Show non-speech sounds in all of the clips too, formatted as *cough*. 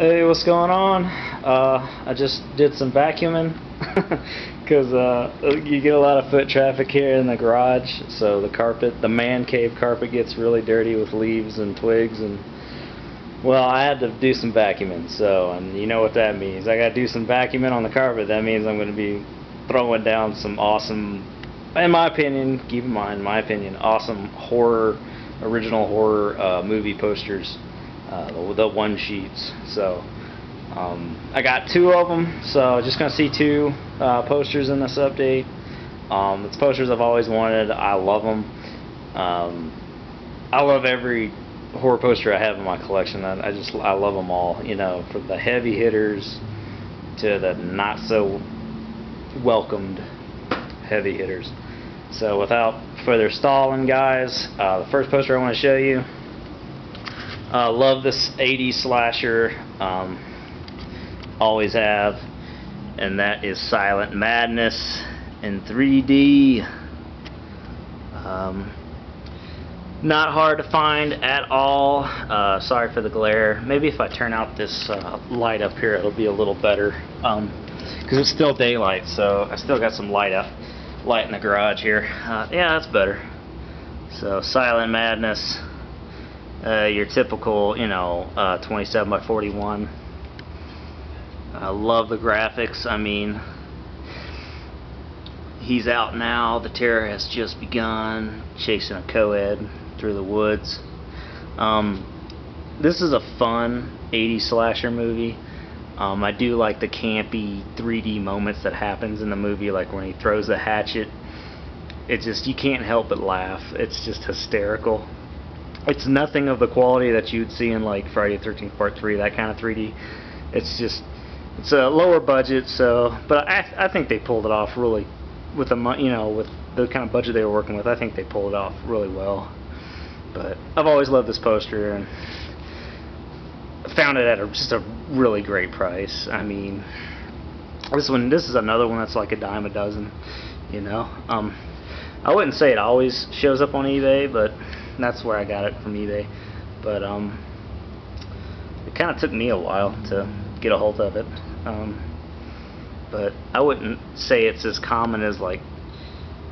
Hey, what's going on? Uh, I just did some vacuuming *laughs* because uh, you get a lot of foot traffic here in the garage. So the carpet, the man cave carpet, gets really dirty with leaves and twigs and. Well, I had to do some vacuuming, so and you know what that means. I got to do some vacuuming on the carpet. That means I'm going to be throwing down some awesome, in my opinion, keep in mind, my opinion, awesome horror, original horror uh, movie posters uh, the, one sheets. So um, I got two of them. So just gonna see two uh, posters in this update. Um, it's posters I've always wanted. I love them. Um, I love every horror poster I have in my collection. I, I just I love them all. You know, from the heavy hitters to the not so welcomed heavy hitters. So without further stalling, guys, uh, the first poster I want to show you uh, love this 80s slasher. Um, always have. And that is Silent Madness in 3D. Um, not hard to find at all. Uh, sorry for the glare. Maybe if I turn out this uh, light up here, it'll be a little better. Because um, it's still daylight, so I still got some light up, light in the garage here. Uh, yeah, that's better. So Silent Madness uh, your typical, you know, uh, 27 by 41. I love the graphics. I mean, he's out now. The terror has just begun. Chasing a co-ed through the woods. Um, this is a fun 80s slasher movie. Um, I do like the campy 3D moments that happens in the movie, like when he throws the hatchet. It just you can't help but laugh. It's just hysterical it's nothing of the quality that you'd see in like Friday the 13th Part 3, that kind of 3D. It's just it's a lower budget, so but I I think they pulled it off really with the you know with the kind of budget they were working with. I think they pulled it off really well. But I've always loved this poster and found it at a, just a really great price. I mean, this one this is another one that's like a dime a dozen, you know. Um, I wouldn't say it always shows up on eBay, but that's where I got it from eBay. But um, it kind of took me a while to get a hold of it. Um, but I wouldn't say it's as common as like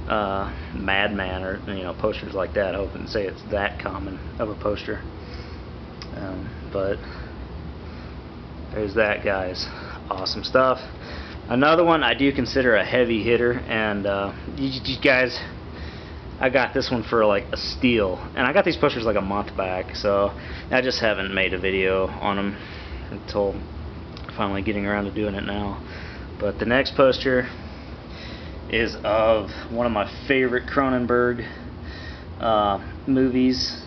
uh, Madman or you know posters like that. I wouldn't say it's that common of a poster. Um, but there's that, guys. Awesome stuff. Another one I do consider a heavy hitter, and uh, you, you guys I got this one for like a steal. And I got these posters like a month back so I just haven't made a video on them until finally getting around to doing it now. But the next poster is of one of my favorite Cronenberg uh, movies.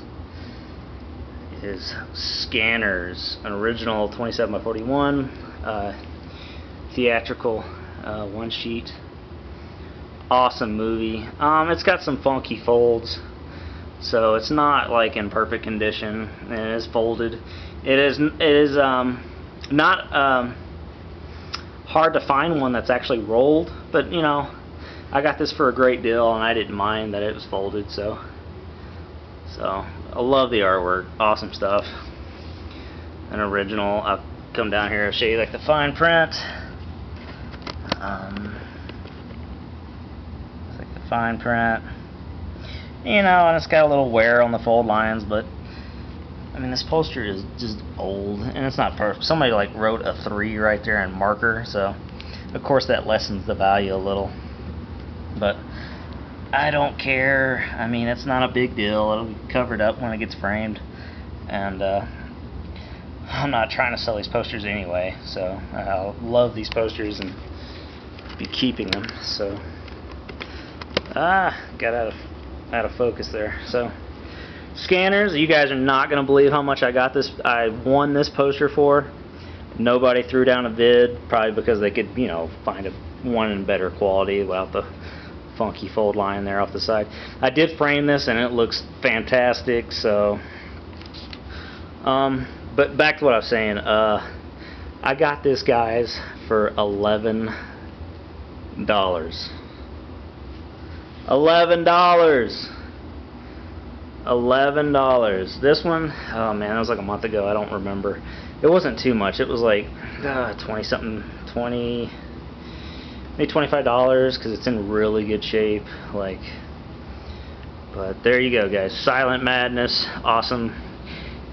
Is Scanners an original 27 by 41 uh, theatrical uh, one sheet awesome movie. Um, it's got some funky folds, so it's not like in perfect condition. It is folded. It is it is um, not um, hard to find one that's actually rolled, but you know, I got this for a great deal, and I didn't mind that it was folded. So, so I love the artwork. Awesome stuff. An original. I'll come down here and show you like the fine print. Um, fine print. You know, and it's got a little wear on the fold lines, but I mean, this poster is just old, and it's not perfect. Somebody like wrote a three right there in marker, so of course that lessens the value a little. But I don't care. I mean, it's not a big deal. It'll be covered up when it gets framed, and uh, I'm not trying to sell these posters anyway. So I love these posters and be keeping them. So. Ah, got out of out of focus there. So, scanners. You guys are not gonna believe how much I got this. I won this poster for. Nobody threw down a vid, probably because they could, you know, find a one in better quality without the funky fold line there off the side. I did frame this, and it looks fantastic. So, um, but back to what I was saying. Uh, I got this, guys, for eleven dollars. Eleven dollars. Eleven dollars. This one, oh man, that was like a month ago. I don't remember. it wasn't too much. It was like uh, twenty something, twenty, maybe twenty five dollars because it's in really good shape. Like, but there you go, guys. Silent Madness, awesome,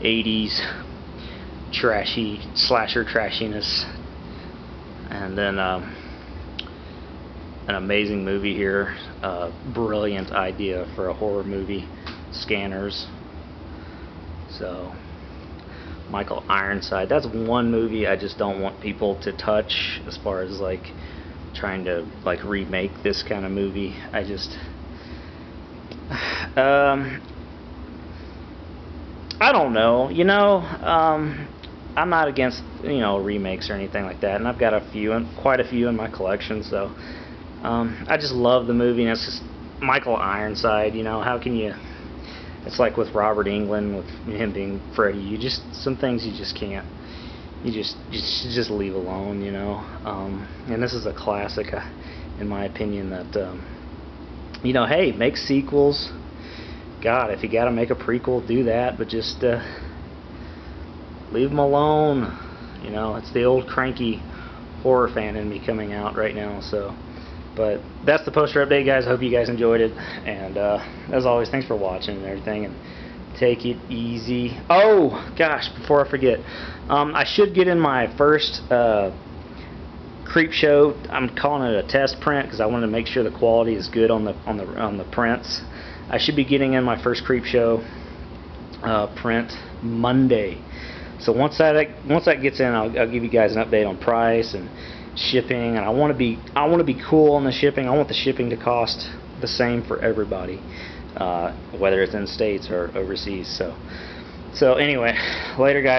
'80s trashy slasher trashiness, and then um, an amazing movie here. Brilliant idea for a horror movie, Scanners. So. Michael Ironside. That's one movie I just don't want people to touch as far as like trying to like remake this kind of movie. I just *sighs* um I don't know. You know, um I'm not against, you know, remakes or anything like that. And I've got a few and quite a few in my collection, so um I just love the movie and it's just Michael Ironside, you know, how can you it's like with Robert Englund, with him being Freddy. You just some things you just can't. You just you should just leave alone, you know. Um, and this is a classic, uh, in my opinion. That um, you know, hey, make sequels. God, if you got to make a prequel, do that. But just uh, leave them alone. You know, it's the old cranky horror fan in me coming out right now. So. But that's the poster update, guys. I hope you guys enjoyed it. And uh, as always, thanks for watching and everything. And take it easy. Oh, gosh, before I forget, um, I should get in my first uh, creep show. I'm calling it a test print because I wanted to make sure the quality is good on the on the on the prints. I should be getting in my first creep show uh, print Monday. So once that once that gets in, I'll, I'll give you guys an update on price and shipping and I want to be I want to be cool on the shipping. I want the shipping to cost the same for everybody uh, whether it's in states or overseas. So so anyway later guys